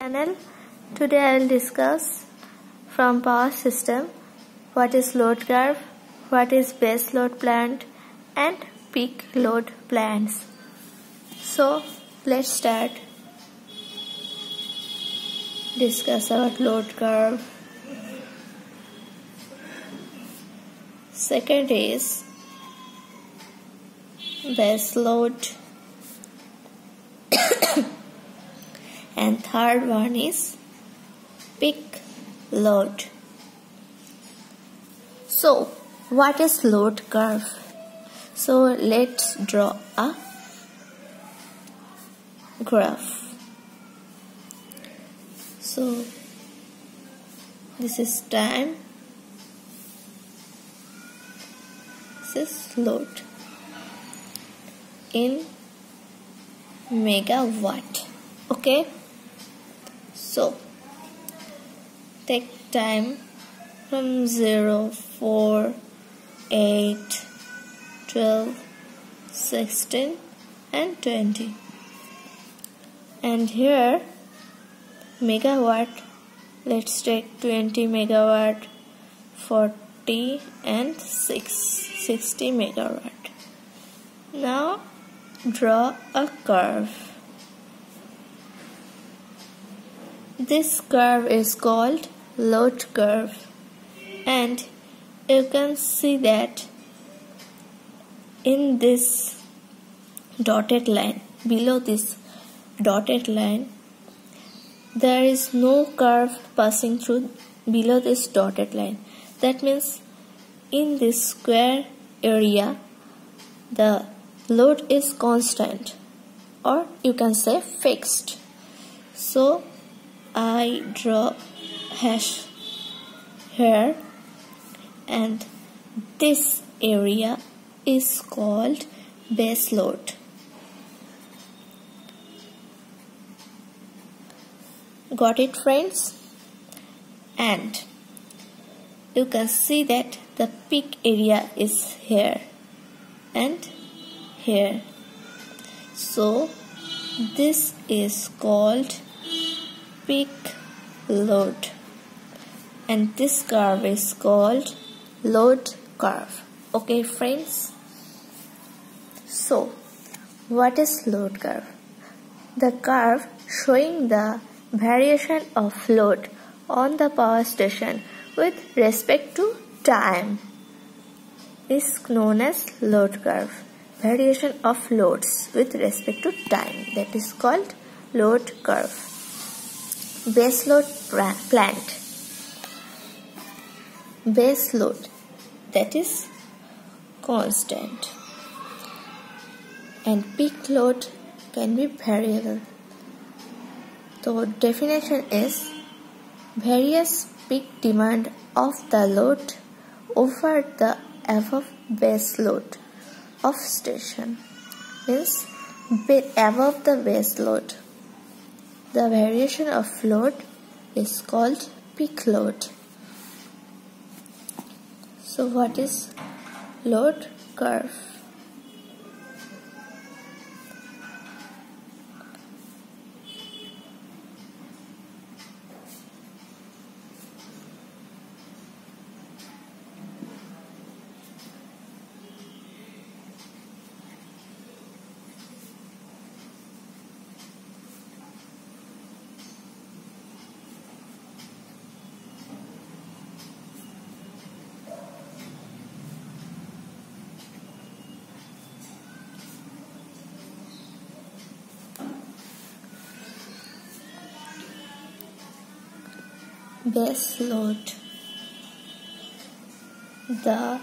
channel. Today I will discuss from power system what is load curve, what is base load plant and peak load plants. So let's start discuss about load curve. Second is base load and third one is peak load. So what is load curve? So let's draw a graph. So this is time, this is load in megawatt okay so take time from 0 4 8 12 16 and 20 and here megawatt let's take 20 megawatt 40 and 6 60 megawatt. Now draw a curve This curve is called load curve. And you can see that in this dotted line below this dotted line there is no curve passing through below this dotted line. That means in this square area the load is constant or you can say fixed. So I draw hash here and this area is called base load. Got it friends? And you can see that the peak area is here and here. So this is called peak load and this curve is called load curve okay friends? So what is load curve the curve showing the variation of load on the power station with respect to time is known as load curve variation of loads with respect to time. That is called load curve base load plant. Base load that is constant. And peak load can be variable. So definition is various peak demand of the load over the above base load of station. Means above the base load the variation of load is called peak load. So what is load curve? Base load the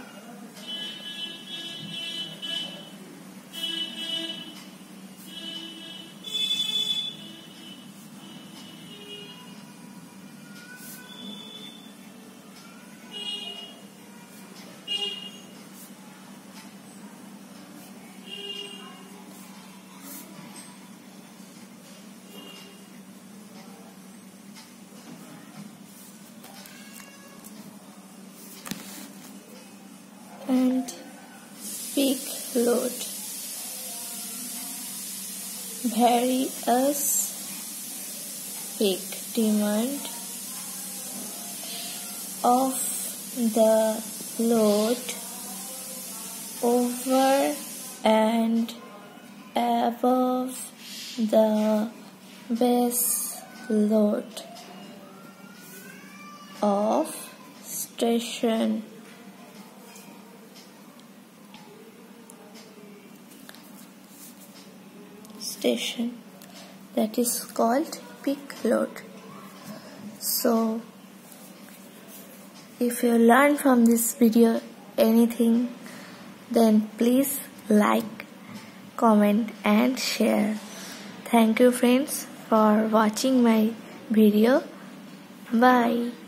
load various peak demand of the load over and above the base load of station station that is called peak load. So if you learn from this video anything then please like comment and share. Thank you friends for watching my video. Bye